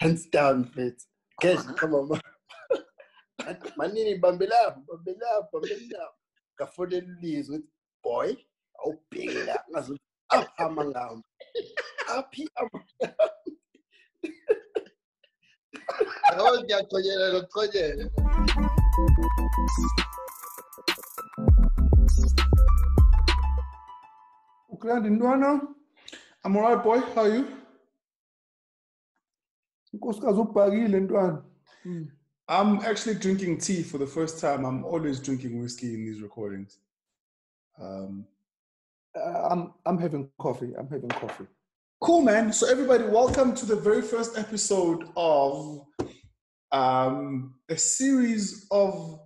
Hands down, mate. Guys, uh-huh. come on, man. Manini, bambela, bambela, bambela. Kafonela ulizwe uthi, boy, awubheki la ngazuthi apha amangami. Aphi amangami. Yabo ngiyaqonyela nokuqonyela. Ukulanda intwana? I'm alright, boy. How are you? Unkosikazi ubhakile ntwana. Mm. I'm actually drinking tea for the first time. I'm always drinking whiskey in these recordings. Um, Uh, I'm I'm having coffee. I'm having coffee. cool, man. So, everybody, welcome to the very first episode of um, a series of.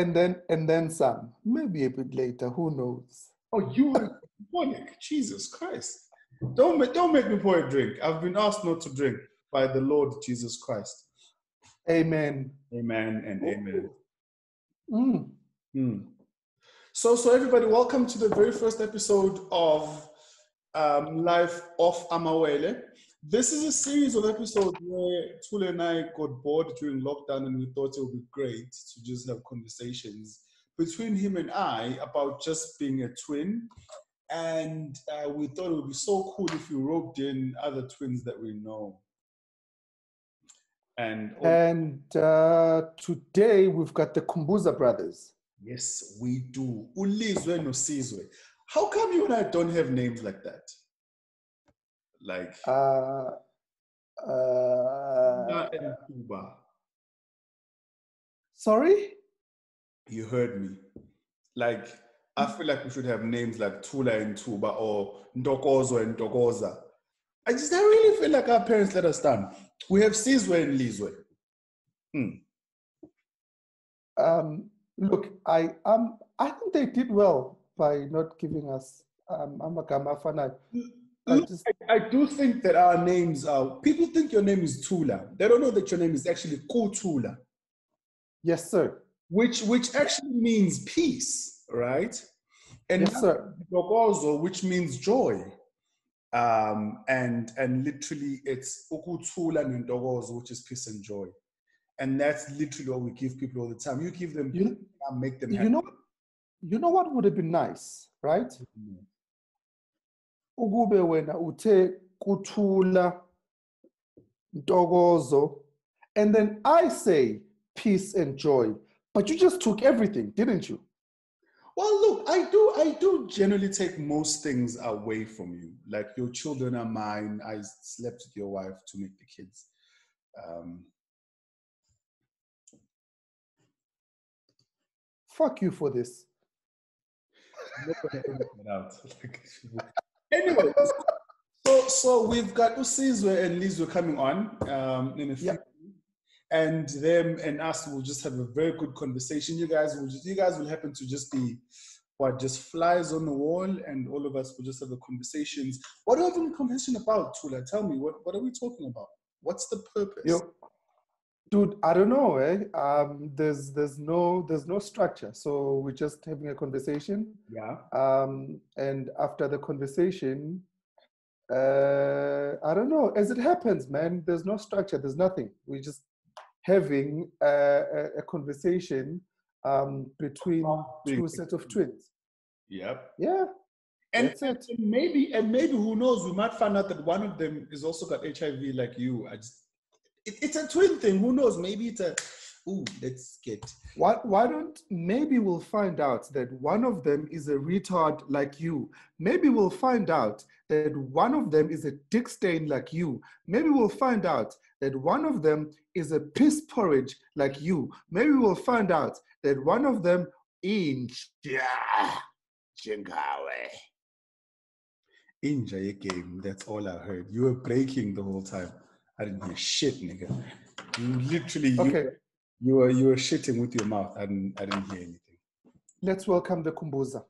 And then and then some. Maybe a bit later. Who knows? Oh, you are alcoholic. Jesus Christ. Don't make, don't make me pour a drink. I've been asked not to drink by the Lord Jesus Christ. Amen. Amen and amen. Mm. Hmm. So, so everybody, welcome to the very first episode of um, Life of Amawele. This is a series of episodes where Thula and I got bored during lockdown, and we thought it would be great to just have conversations between him and I about just being a twin. And uh, we thought it would be so cool if we roped in other twins that we know. And And uh, today we've got the Khumbuza brothers. Yes, we do. Ulizwe nosizwe. How come you and I don't have names like that? Like Uh, uh, and Tuba. sorry? You heard me. Like I feel like we should have names like Thula and Tuba or Ntokozo and Ndokoza. I just I really feel like our parents let us down. We have Sizwe and Lizwe. Hmm. Um, look, I um I think they did well by not giving us um Amagama Fanai. I just I, I do think that our names are people think your name is Thula. They don't know that your name is actually Kutula. yes, sir. which which actually means peace, right? And Yes, sir. Ntokozo, which means joy. Um, and and literally it's ukuthula nendokozo, which is peace and joy. And that's literally what we give people all the time. You give them You, and make them happy. you know you know what would have been nice, right? Ukube wena uthe kuthula ntokozo and then I say peace and joy. But you just took everything, didn't you? Well, look, I do I do generally take most things away from you. Like your children are mine. I slept with your wife to make the kids. Um, Fuck you for this. I'm not gonna edit that out. Like, anyway, so so we've got Usizwe and Lizwe coming on um, in a few, Yeah. and them and us will just have a very good conversation. You guys will just you guys will happen to just be what just flies on the wall, and all of us will just have the conversations. What are we having a conversation about, Thula? Tell me what what are we talking about? What's the purpose? Yo, dude, I don't know, eh? Um, there's there's no there's no structure, so we're just having a conversation. Yeah. Um, and after the conversation, uh, I don't know. As it happens, man, there's no structure. There's nothing. We're just having a, a, a conversation um, between two sets of twins. Yep. Yeah, And, and maybe and maybe who knows we might find out that one of them is also got hiv like you i just it, it's a twin thing who knows maybe it's a ooh let's get Why, why don't maybe we'll find out that one of them is a retard like you. Maybe we'll find out that one of them is a dick stain like you. Maybe we'll find out that one of them is a piss porridge like you. Maybe we'll find out that one of them in inja your game that's all i heard you were breaking the whole time i didn't hear shit nigga you literally you, Okay, you were you were shitting with your mouth i didn't i didn't hear anything let's welcome the Khumbuza.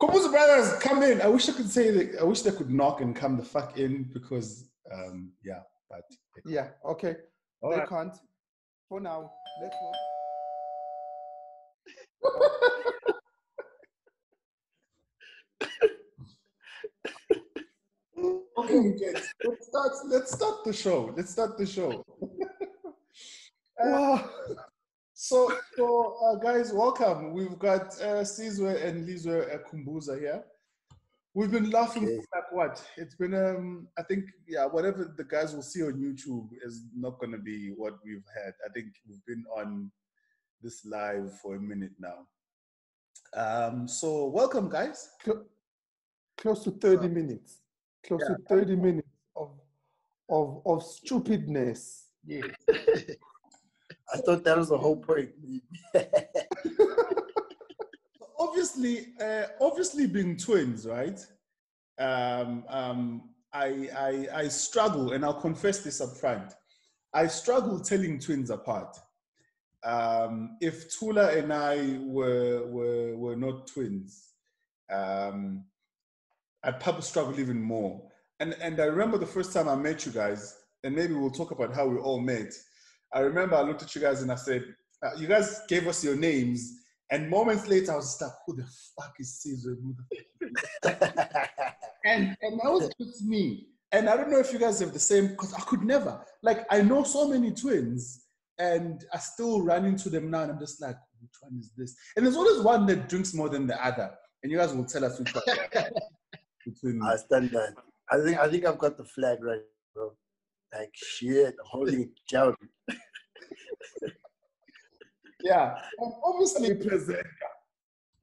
Kobuza brothers come in i wish i could say that i wish they could knock and come the fuck in because um yeah but Yeah, okay. all they right. can't. For now, let's Okay, kids, let's start. Let's start the show. Let's start the show. Wow. So, so uh, guys, welcome. We've got uh, Sizwe and Lizwe uh, Khumbuza here. We've been laughing Okay. for like what? It's been um, I think yeah, whatever the guys will see on YouTube is not gonna be what we've had. I think we've been on this live for a minute now. Um, so welcome, guys. Close to 30 minutes. Close to 30 minutes of of of stupidness. Yeah. I thought that was the whole point. obviously, uh, obviously being twins, right? Um, um, I, I, I struggle, and I'll confess this up front. I struggle telling twins apart. Um, if Thula and I were, were, were not twins, um, I'd probably struggle even more. And, and I remember the first time I met you guys, and maybe we'll talk about how we all met. I remember I looked at you guys and I said, uh, you guys gave us your names, and moments later I was just like, who the fuck is Caesar? And and that was just me. And I don't know if you guys have the same because I could never. Like I know so many twins, and I still run into them now, and I'm just like, which one is this? And there's always one that drinks more than the other, and you guys will tell us which one. Between I stand that. I think I think I've got the flag right, bro. Like shit, holding it down. yeah, and obviously represent.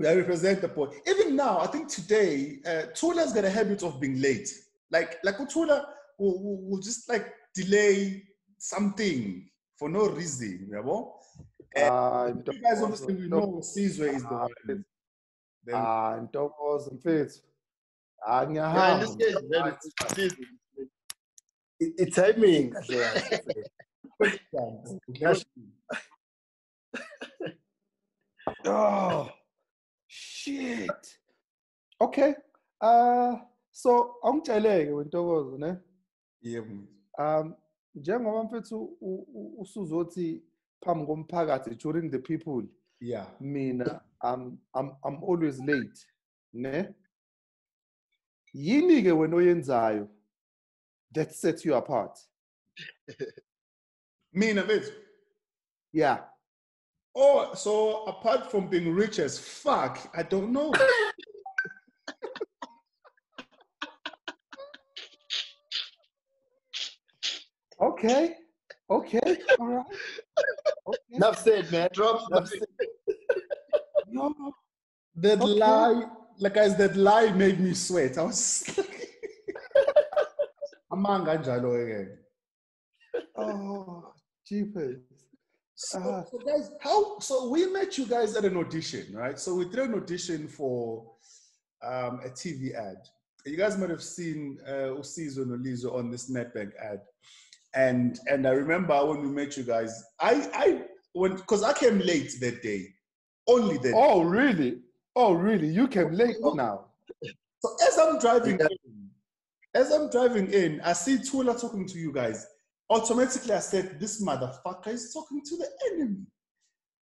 I represent the point. Even now, I think today, uh, Thula's got a habit of being late. Like, like Thula will, will, will just like delay something for no reason, you know? And Ah, you guys obviously we know Caesar is the Ah, one. Then, Ah, ntokozo mfethu. Ah, Yeah, in ngiyahamba. this case, then it's season. It, it's timing. kahle kahle. Oh, shit. Okay. Uh, so angitsheleke wentokozo ne. yeah, Um njengoba mfethu usuzothi phambi komphakathi during the people yeah. mina I'm I'm I'm always late ne. Yini ke wena oyenzayo that sets you apart? And it. Yeah. Oh, so apart from being rich as fuck, I don't know. Okay. Okay. All right. Okay. Enough said, man. Drop Enough the said. No. That Okay. lie, like guys, that lie made me sweat. I was Amanga njalo again. Oh, jeepers. So, Ah. so guys, how? So we met you guys at an audition, right? So we did an audition for um, a TV ad. You guys might have seen uh, Usizo and Olizo on the Snapback ad, and and I remember when we met you guys, I I when because I came late that day, only that. Oh, really? Oh, really? You came late now. So as I'm driving Yeah. in, as I'm driving in, I see Thula talking to you guys. Automatically, I said, "This motherfucker is talking to the enemy."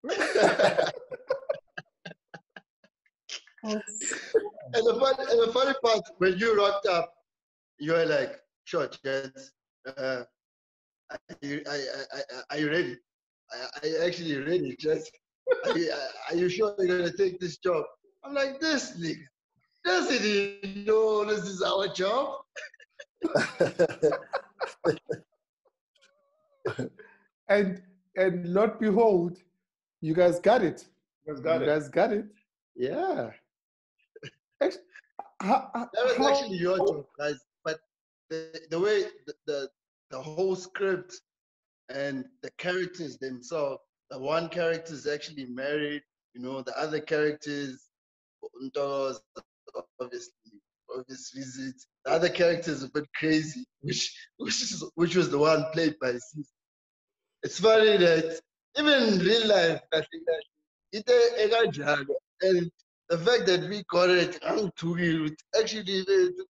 And the, funny, and the funny part, when you rocked up, you were like, sure, gents, uh, are, you, I, I, I, are you ready? Are you actually ready, gents? Are you, are you sure you're going to take this job? I'm like, this nigga, doesn't he know this is our job? And and Lord behold, you guys got it. You guys got you it. guys got it. Yeah. Actu- how- how- That was how- actually your job, guys. But the, the way the, the, the whole script and the characters themselves, the one character is actually married, you know, the other characters, Ntokozo, obviously, obvious reasons. The other character is a bit crazy, which which is which was the one played by Caesar. It's funny that even in real life, I think that it uh, ekanjalo. and the fact that we got it angithuki ukuthi actually bethu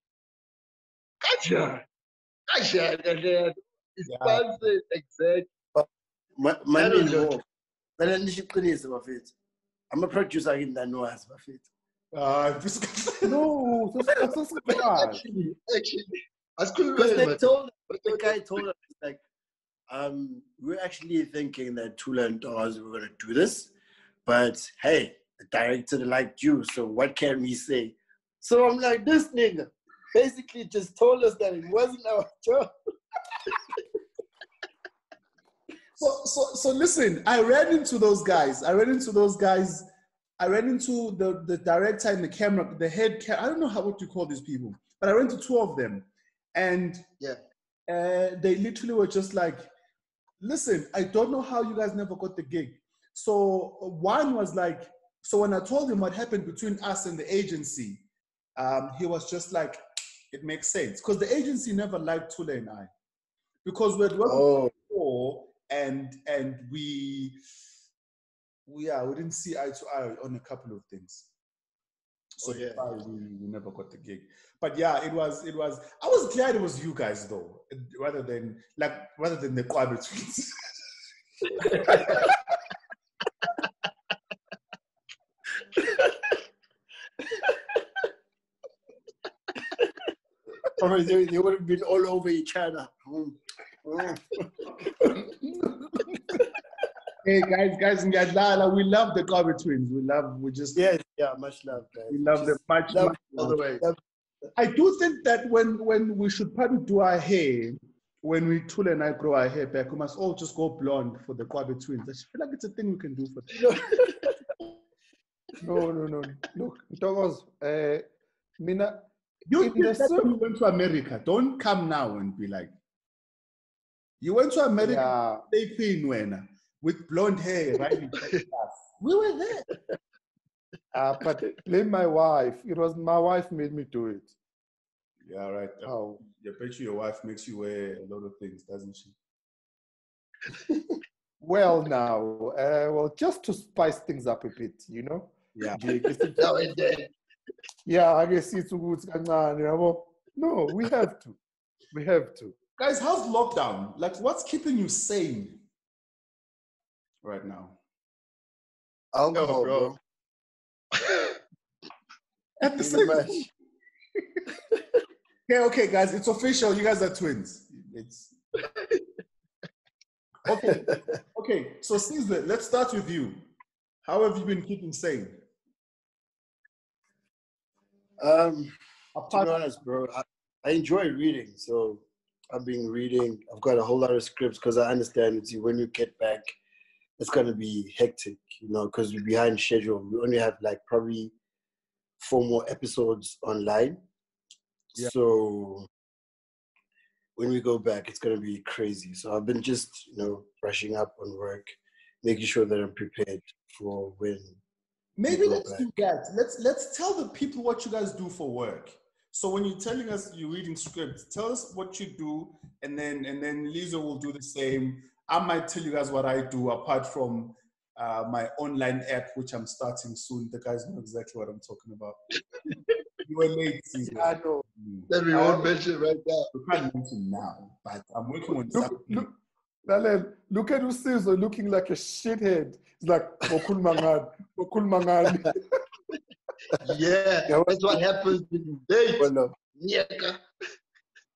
kanjani kanjani kahle it's Yeah. exact Ma- mani Hello, mo. Vele nisho iqiniso bafethu. Ama-producer kimi naniwazi bafethu. Uh, No, sasifani. Actually, actually, Because asikhulumeni they man. told the guy told us like, um, we're actually thinking that Thula and Dawes were gonna do this, but hey, the director liked you, so what can we say? So I'm like, this nigga basically just told us that it wasn't our job. So, so, so listen, I ran into those guys. I ran into those guys. I ran into the, the director and the camera, the head. Ca- I don't know how what you call these people, but I ran into two of them, and Yeah. uh, they literally were just like, "Listen, I don't know how you guys never got the gig." So one was like, so when I told him what happened between us and the agency, um, he was just like, "It makes sense," because the agency never liked Thula and I, because we'd worked Oh, before and and we we yeah we didn't see eye to eye on a couple of things. So Oh, yeah. we, we never got the gig. But yeah it was it was i was glad it was you guys though rather than like rather than the Kwabe or they, they would have been all over each other. Hmm. Hmm. Hey guys guys ngiyadlala we love the Kwabe twins we love we just Yes, yeah, much love, guys. we love them much, love- much All the way. I do think that when when we should probably do our hair, when we Thula and I grow our hair back, we must all just go blonde for the Kwabe twins. I feel like it's a thing we can do for them. No, no, no. Look, Ntokozo, uh, mina, You In did the that when you went to America. Don't come now and be like, you went to America, yeah, stay queen wena, with blonde hair, right? we were there. uh, but blame my wife. It was my wife made me do it. Yeah, right. Oh, I bet you your wife makes you wear a lot of things, doesn't she? well now, uh, well, just to spice things up a bit, you know? Yeah. Nje ke sithi- Now and then. Yeah, ake sithi ukuthi kancane. No, we have to. We have to. Guys, how's lockdown? Like, what's keeping you sane right now? Alcohol, Yo, bro. bro. At the same much. Okay, okay, guys, it's official. You guys are twins. It's okay. Okay, so Caesar, let's start with you. How have you been keeping sane? Um, to be honest, bro, I, I enjoy reading. So I've been reading. I've got a whole lot of scripts because I understand it's when you get back, it's gonna be hectic, you know, because we're behind schedule. We only have like probably four more episodes online. Yeah. So when we go back, it's gonna be crazy. So I've been just, you know, brushing up on work, making sure that I'm prepared for when Maybe let's back. do that. Let's let's tell the people what you guys do for work. So when you're telling us you're reading scripts, tell us what you do, and then and then Lisa will do the same. I might tell you guys what I do apart from uh, my online app, which I'm starting soon. The guys know exactly what I'm talking about. you were late, Caesar. I know. Mm. That we won't mention right now. We can't mention now, but I'm working on Look, something. look, Lalela, look at Usizo looking like a shithead. It's like, "Bokhuluma ngani? Bokhuluma ngani?" Yeah, Yeah, that's what happens when you date. well, no. Nyeka.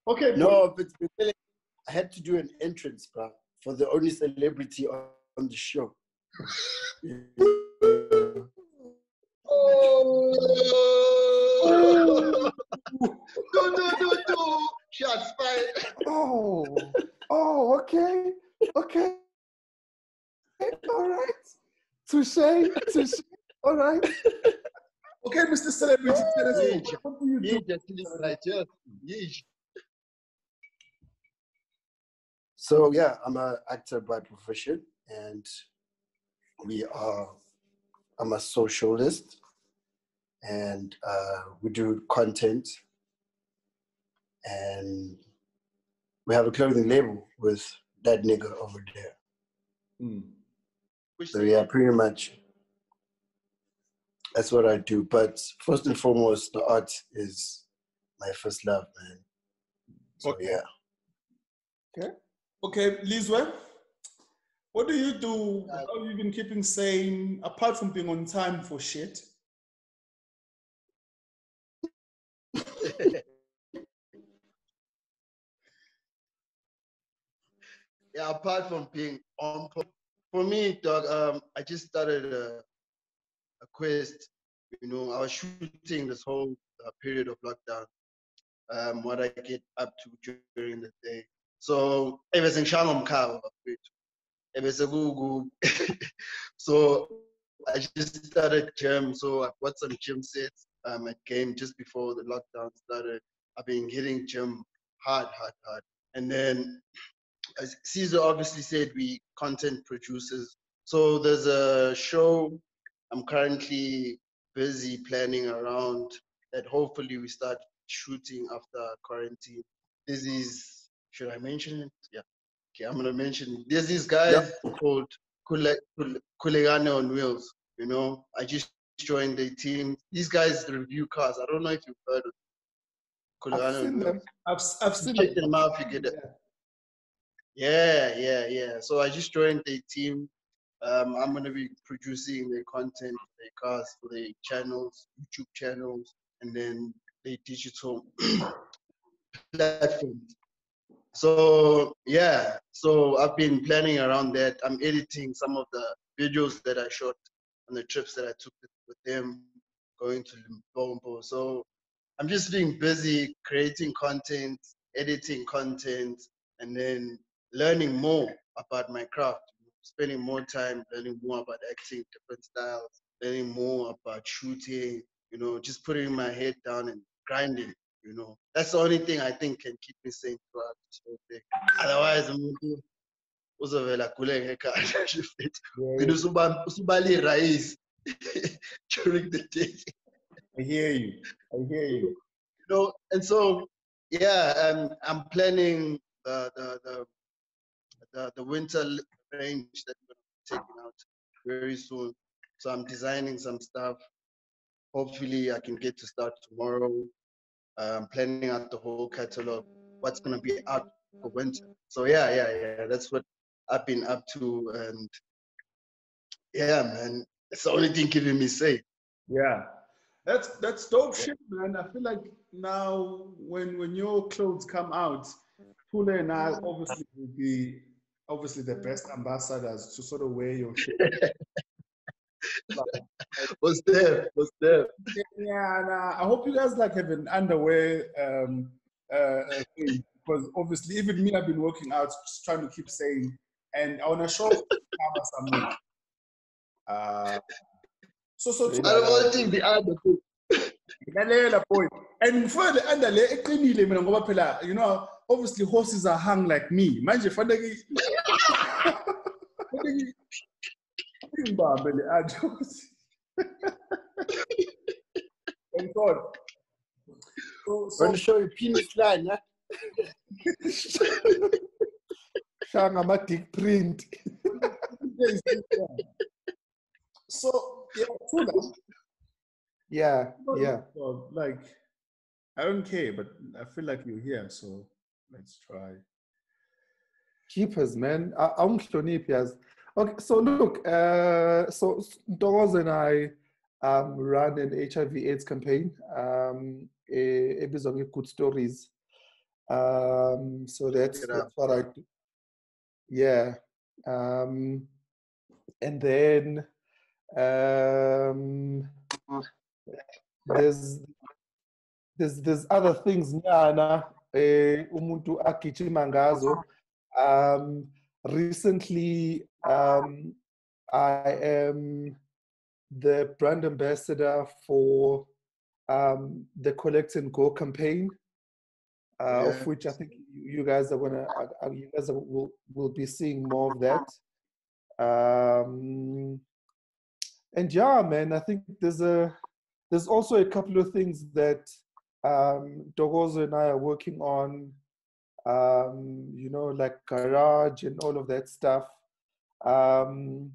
Okay, No, but but I had to do an entrance, bro, for the only celebrity on, on the show. Oh! do, do, do, do. Shots fired. Oh, oh, okay, okay. All right. Touche, touche. All right. okay, Mr. Celebrity, tell us what do you do? Yeesh, actually, yes. So yeah, I'm an actor by profession, and we are. I'm a socialist, and uh, we do content, and we have a clothing label with that nigga over there. Which So yeah, pretty much. That's what I do. But first and foremost, the art is my first love, man. So Okay. yeah. Okay, Lizwe, What do you do? How have you been keeping sane apart from being on time for shit? yeah, apart from being on for me, dog, um, I just started a, a quest. You know, I was shooting this whole uh, period of lockdown. Um, what I get up to during the day. So, everything shangomkhaba bafethu. Ebese So, I just started gym. So, I bought some gym sets um, at game just before the lockdown started. I've been hitting gym hard, hard, hard. And then as Caesar obviously said, we content producers. So there's a show I'm currently busy planning around that hopefully we start shooting after quarantine. This is, should I mention it? Yeah. Okay, I'm gonna mention. There's these guys called Kule- Kule- Kulegane on Wheels. You know, I just joined the team. These guys review cars. I don't know if you've heard of Kulegane I've seen Wheels. them. I've, I've seen Check them out if you get it. Yeah, yeah, yeah. So I just joined the team. Um, I'm gonna be producing the content, the cars for the channels, YouTube channels, and then the digital platforms. So yeah, so I've been planning around that. I'm editing some of the videos that I shot on the trips that I took with them, going to Limpopo. So I'm just being busy creating content, editing content, and then learning more about my craft. Spending more time learning more about acting, different styles, learning more about shooting. You know, just putting my head down and grinding. You know, that's the only thing I think can keep me sane throughout this whole thing. Otherwise, umuntu uzovela agule ngekhanda nje mfethu. Ugcine usuba- usubala irayisi during the day. I hear you. I hear you. you know, and so yeah, um, I'm planning the the the the, the winter range that we're taking out very soon. So I'm designing some stuff. Hopefully, I can get to start tomorrow. Um, planning out the whole catalog, what's gonna be out for winter. So yeah, yeah, yeah. That's what I've been up to, and yeah, man, it's the only thing keeping me safe. Yeah. That's that's dope shit, man. I feel like now when when your clothes come out, Pule and I obviously will be obviously the best ambassadors to sort of wear your shit. What's there? What's there? Yeah, and uh, I hope you guys like have an underwear um uh uh, thing because obviously even me I've been working out just trying to keep saying and I wanna show cover. Uh so so I don't want to the other thing. lalela boy and ngifuna le under le eqinile mina ngoba phela you know obviously horses are hung like me manje fanele ngibambe le and God so, so Want show you penis line, huh? Shanga ama dick print. so yeah Yeah, yeah. like I don't care but I feel like you're here so let's try Keepers, man. I- Awungihloniphi yazi. Okay, so look, uh, so Ntokozo and I um, run an HIV/AIDS campaign. Um, ebizwa nge-Good Stories. Um, so that's, that's what I do. Yeah. Um, and then um, there's there's there's other things nyana eh umuntu agijima ngazo um recently um i am the brand ambassador for um the collect and go campaign uh, of which i think you guys are gonna uh, uh, you guys are, will will be seeing more of that. Um and yeah man i think there's a there's also a couple of things that um, Ntokozo and I are working on, um, you know, like garage and all of that stuff. Um,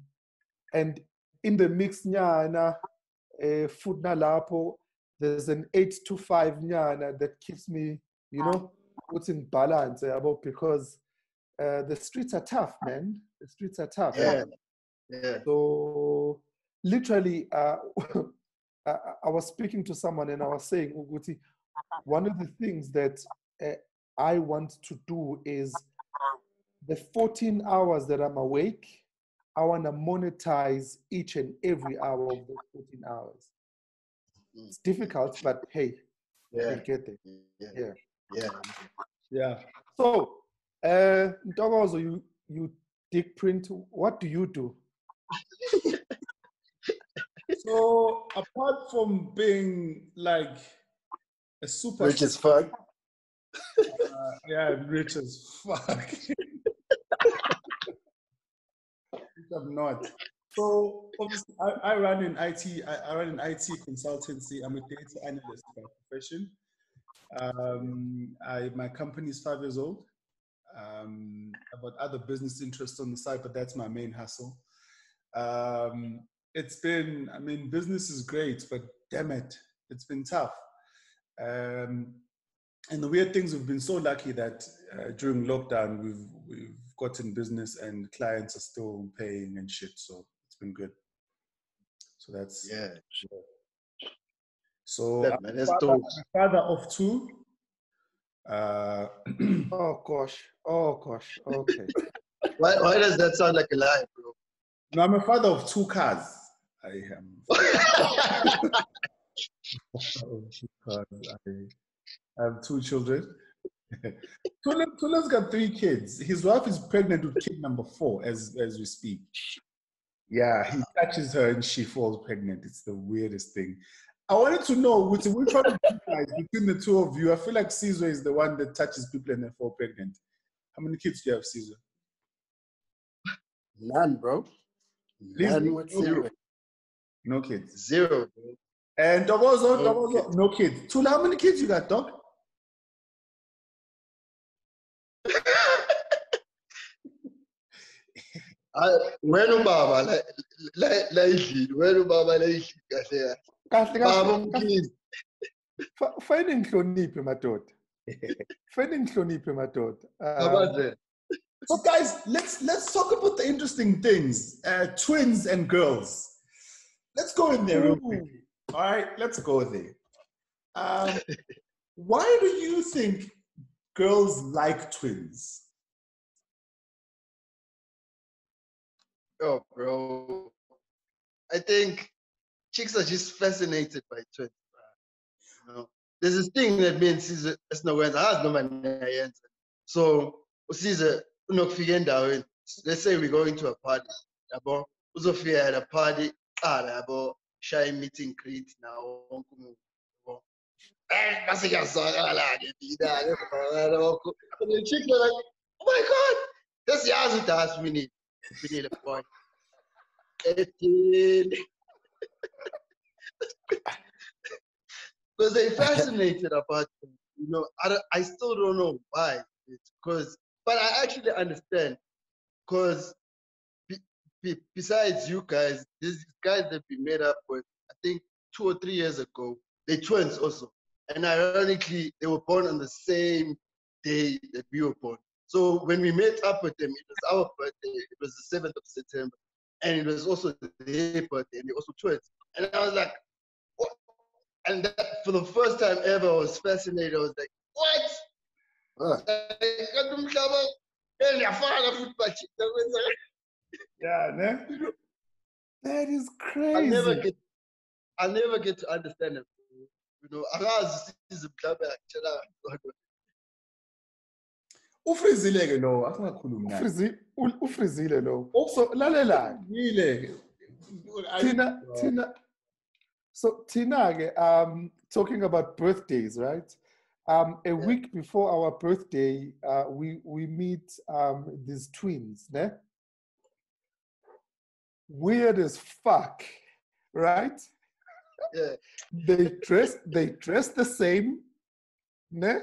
and in the mix nyana, uh, food na lapo, there's an eight to five nyana that keeps me, you know, puts in balance, yabo, because uh, the streets are tough, man. The streets are tough. Yeah. Yeah. So literally, uh, I, I was speaking to someone and I was saying, Uguti, one of the things that uh, I want to do is the 14 hours that I'm awake, I want to monetize each and every hour of those 14 hours. It's difficult, but hey, Yeah. we'll get there. Yeah. Yeah. Yeah. Yeah. So, uh, Ntokozo, you, you dick print, what do you do? So apart from being like a super Rich as fuck. Uh, yeah, rich as fuck. I'm not. So obviously, I, I run in IT. I, I run an IT consultancy. I'm a data analyst by profession. Um, I, my company is five years old. Um, I've got other business interests on the side, but that's my main hustle. Um, it's been, I mean, business is great, but damn it, it's been tough. Um, and the weird things, we've been so lucky that uh, during lockdown, we've, we've gotten business and clients are still paying and shit. So it's been good. So that's, Yeah. so Yeah, I'm man, a that's father, dope. I'm a father of two. Uh, Oh gosh, oh gosh, okay. Why, why does that sound like a lie, bro? no, I'm a father of two cars. I am. of two cars. I, have two children. Thula, Thula's got three kids. His wife is pregnant with kid number four as as we speak. Yeah, he touches her and she falls pregnant. It's the weirdest thing. I wanted to know which which one of you guys between the two of you. I feel like Caesar is the one that touches people and they fall pregnant. How many kids do you have, Caesar? None, bro. None no- whatsoever. No kids. Zero, bro. And Ntokozo, No Ntokozo, no kids. Thula, how many kids you got, dog? I- wena ubaba la la- la endlini wena ubaba la endlini kahle Kahle baba kahle. umkhizi Fa- Fane ngihloniphe madoda. Fane ngihloniphe madoda. Uh, abaze So, guys, let's let's talk about the interesting things. Uh, twins and girls. Let's go in there real quick. All right, let's go there. Um, why do you think girls like twins? Oh bro. I think chicks are just fascinated by twins bro. you know? There's this thing that me and Caesar esinokwenza azi noma niyayenza so usize unokufika endaweni let's say we're going to a party uzofika at a party qala yabo shaya meet and greet yabo? Eh mina-ke ngibona lokho and the oh my god sesiyazi ukuthi winile boy ethini because they fascinated about them. You know, I, don't- I still don't know why. Because, but I actually understand because be, be, besides you guys, these guys that we met up with, I think two or three years ago, they twins also. And ironically, they were born on the same day that we were born. So when we met up with them, it was our birthday. It was the 7th of September. And it was also their birthday, and they also twins. And I was like, what? And that, for the first time ever, I was fascinated. I was like, what? Kanti umhlaba, ngiyafana futhi bathi, yakwenza- Yeah, man. that is I'll never crazy. get, I'll never get to understand it. You know, angazi size kodwa. Ufrizile-ke lo, asingakhulumi naye. Ufrizi- u- Ufrizile lo. So lalela. Ufrizile. I- Tina, Tina. So Tina, ke, um, talking about birthdays, right? Um, a week before our birthday, uh, we we meet um, these twins, ne? Weird as fuck, right? Yeah. They dress they dress the same, ne?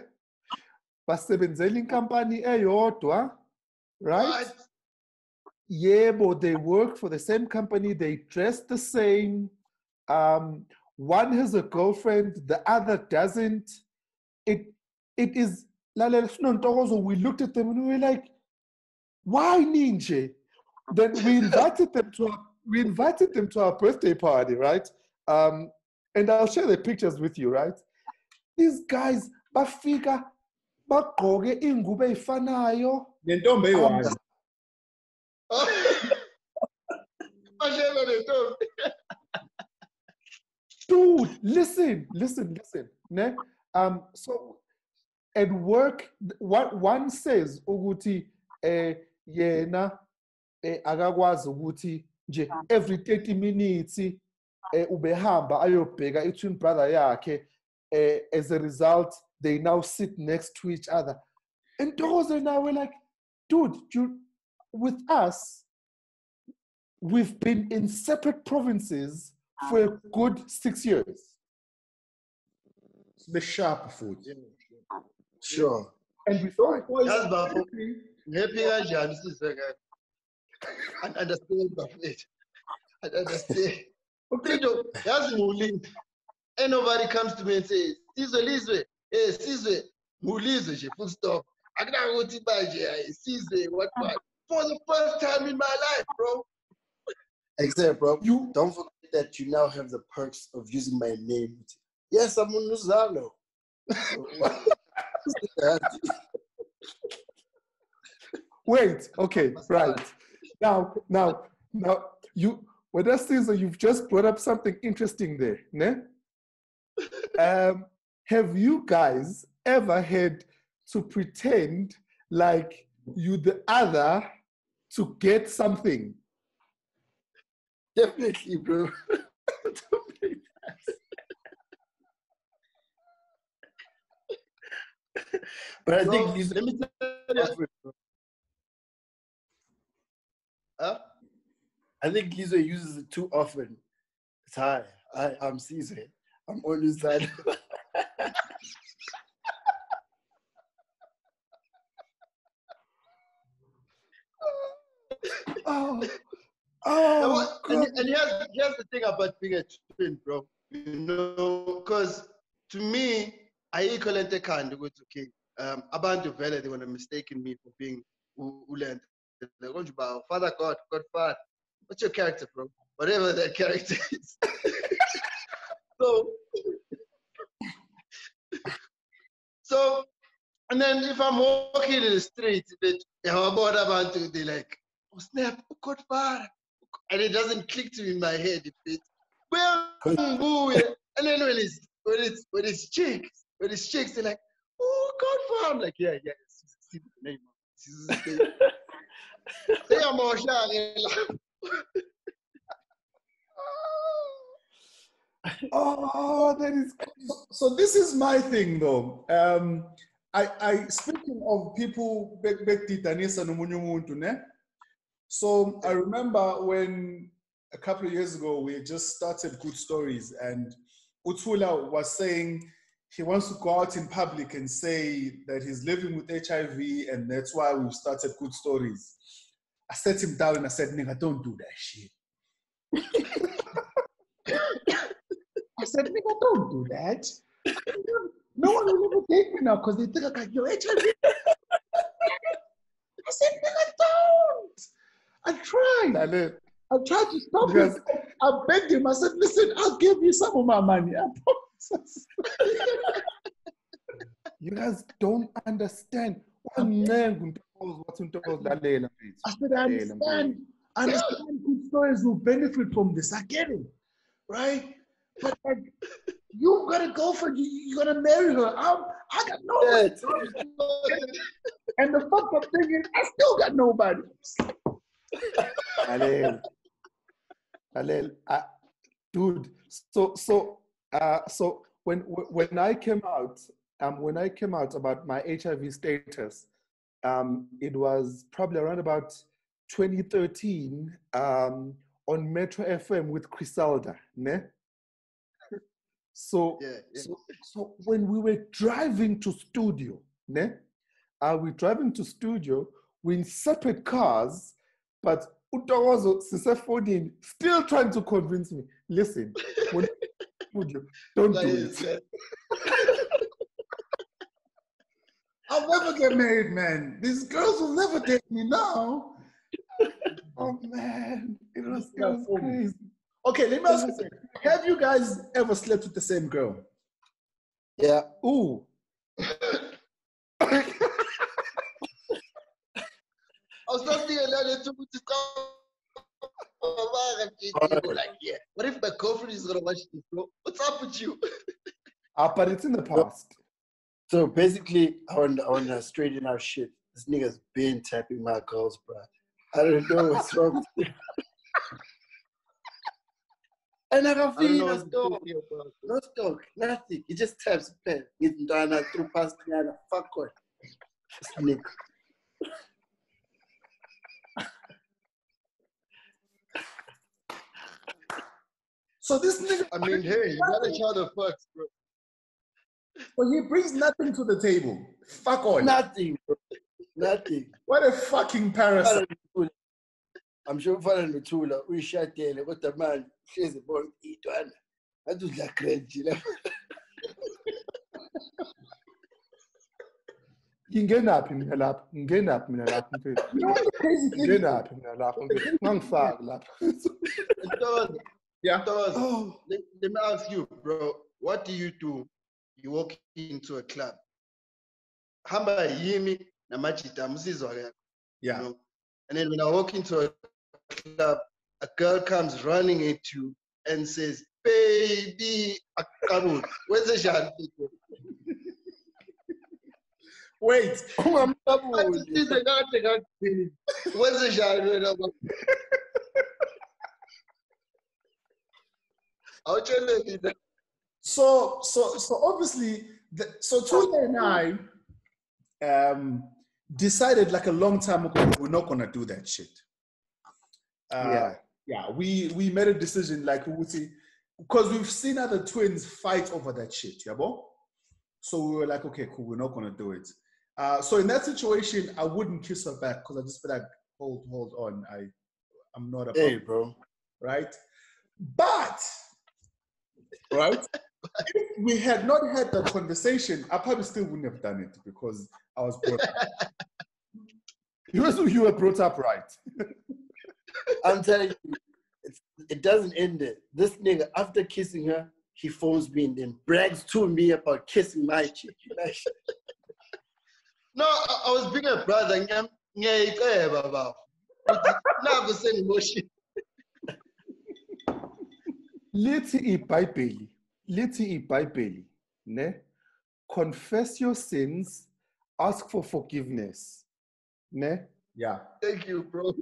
Basebenzela inkampani eyodwa, right? What? Yebo, they work for the same company, they dress the same. Um, one has a girlfriend, the other doesn't. It it is we looked at them and we were like, why ninja? Then we invited them to our, we invited them to our birthday party, right? Um, and I'll share the pictures with you, right? These guys bafika bagqoke ingubo ey'fanayo. nentombi eyi-one Bashayela nentombi. Dude, listen, listen, listen. Ne? Um, so at work, what one says ukuthi eh yena eh akakwazi ukuthi nje every 30 minutes eh ubehamba ayobheka i-twin brother yakhe eh as a result they now sit next to each other. And those and I were like, dude, you with us we've been in separate provinces for a good 6 years. besharp food. Sure. And we thought Yazi bafo, ngephi kanjani sizwe ngakho? I understand bafethu. I understand. Uqinto, yazi ngulindi. And nobody comes to me and says, Sizwe Lizwe, eh Sizwe, ngulizwe nje full stop. Akunayo ukuthi manje Sizwe what what. For the first time in my life, bro. Except, bro, you don't forget that you now have the perks of using my name. Yes, I'm Unuzalo. wait, okay, right. Now, now, now you when that season you've just brought up something interesting there, ne? Um, have you guys ever had to pretend like you the other to get something? Definitely, bro. Don't make that. but I Bro, think these let me tell you. Huh? I think Lizzo uses it too often. It's hi, I, I'm Caesar. I'm on Oh, side. oh, what- and, and here's, here's the thing about being a twin, bro. You know, because to me, I equivalent kind of okay. Um, abantu vele they were mistaken me for being U- Ulent. They're going to bow, Father God, God Father. What's your character, bro? Whatever that character is. so, so, and if I'm walking in the street, they, about abantu, they like, oh snap, oh God Father and it doesn't click to me in my head. It, it well, and then when it's when it's when it's chicks, when it's chicks, they're like, oh God, I'm like, yeah, yeah, it's, the name. It's the name. Say I'm all shy, oh, that is so this is my thing though um i i speaking of people bek- bekudidanisa nomunye umuntu ne? So i remember when a couple of years ago we just started good stories and utula was saying he wants to go out in public and say that he's living with hiv and that's why we've started good stories. I sat him down and i said nigga don't do that shit. I said, nigga, don't do that. No one will ever take me now because they think I got your HIV. I said, nigga, don't. I tried. Dale, I tried to stop Yes. him. I begged him. I said, listen, I'll give you some of my money. I promise. you guys don't understand. Uncenga uNtokozo, wathi uNtokozo, lalela mfethu. I said, I understand. I understand good stories will benefit from this. I get it. Right? But like, you gotta go for you. You're gonna marry her. I'm, I got no Yes. And the fucked up thing is, I still got nobody. Halel. Halel. Uh, dude, so so uh so when when I came out, um when I came out about my HIV status, um it was probably around about 2013 um on Metro FM with Criselda, ne? So Yeah, yeah. so, so when we were driving to studio, ne? Uh, we driving to studio, we're in separate cars, but Utogozo Sisefodin still trying to convince me, listen, when studio, don't do it. I'll never get married, man. These girls will never date me now. Oh man, it was, it was crazy. Okay, let me ask you something. Have you guys ever slept with the same girl? Yeah. Ooh, awusasiyelela ukuthi like yeah what if my girlfriend is gonna watch this bro what's up with you ah, but it's in the past. So basically, I want, I want to straighten out shit. This nigga's been tapping my girls, bro. I don't know what's wrong with him. And I can feel no what's stock, with you, bro. no stock, nothing. He just taps pen. He's done that through past the fuck on. This nigga. So this nigga, I mean, hey, you got each other first, bro. but he brings nothing to the table. Fuck all. Nothing, bro. Nothing. What a fucking parasite. I'm sure ufana nothula uyishadele the manje hlezi bona itwana athi udla cringe Ngingenaphi mina lapha? Ngingenaphi mina lapha mfethu? You know what the crazy thing is? Ngingenaphi mina lapha mfethu? Ngangifaki lapha. Ntokozo, Yeah. Ntokozo, Oh, let, let me ask you, bro. What do you do? You walk into a club. Hamba yimi namajita msizwa ke. you yeah. know. And then when I walk into a club, a girl comes running at you and says, "Baby, akabu, where's the shot?" Wait. ungamqabuli Where's the shot? Awutshele mina. So, so, so obviously, the, so Thula and I um, decided like a long time ago we're not gonna do that shit. Uh, Yeah. Yeah. We we made a decision like we would see because we've seen other twins fight over that shit, yeah, bro? So we were like, okay, cool, we're not gonna do it. Uh, so in that situation, I wouldn't kiss her back because I just feel like, hold, hold on, I, I'm not a Hey, bro. right? But, right? if we had not had that conversation, I probably still wouldn't have done it because I was brought up. You were, you were brought up right. I'm telling you, it's, it doesn't end there. This nigga, after kissing her, he phones me and then brags to me about kissing my chick. No, I, I was being a brother. ngiyam- ngiyayiceba baba. Uthi, Naku sene-emotion. lithi iBhayibheli lithi iBhayibheli ne confess your sins ask for forgiveness ne Yeah. Thank you, bro.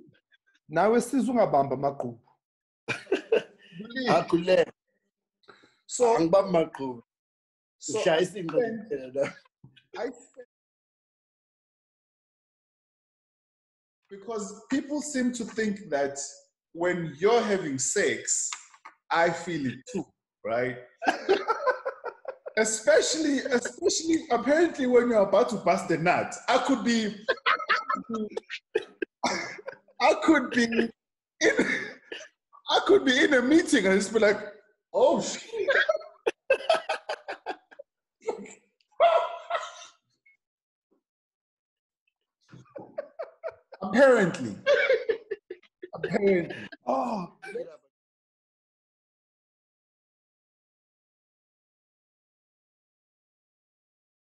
Nawe siza ungabamba amaqhubu akhulele So, angibambi maqhubu so ngishaya isinqo then- kuphela la. I think because people seem to think that when you're having sex, I feel it too, right? especially, especially apparently when you're about to bust the nut. I could be, I could be in, I could be in a meeting and just be like, oh apparently. apparently. oh.